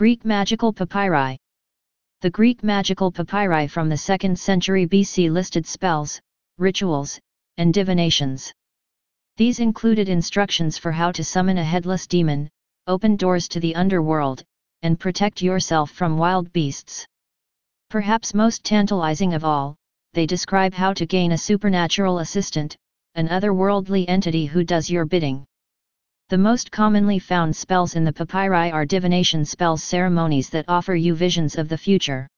Greek Magical Papyri The Greek magical papyri from the 2nd century BC listed spells, rituals, and divinations. These included instructions for how to summon a headless demon, open doors to the underworld, and protect yourself from wild beasts. Perhaps most tantalizing of all, they describe how to gain a supernatural assistant, an otherworldly entity who does your bidding. The most commonly found spells in the papyri are divination spells ceremonies that offer you visions of the future.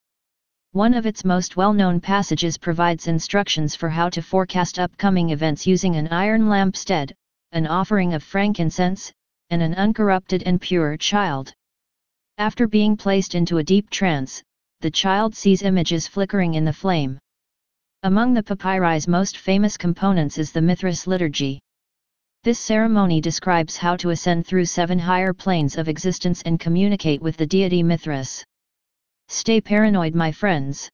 One of its most well-known passages provides instructions for how to forecast upcoming events using an iron lampstead, an offering of frankincense, and an uncorrupted and pure child. After being placed into a deep trance, the child sees images flickering in the flame. Among the papyri's most famous components is the Mithras liturgy. This ceremony describes how to ascend through seven higher planes of existence and communicate with the deity Mithras. Stay paranoid my friends.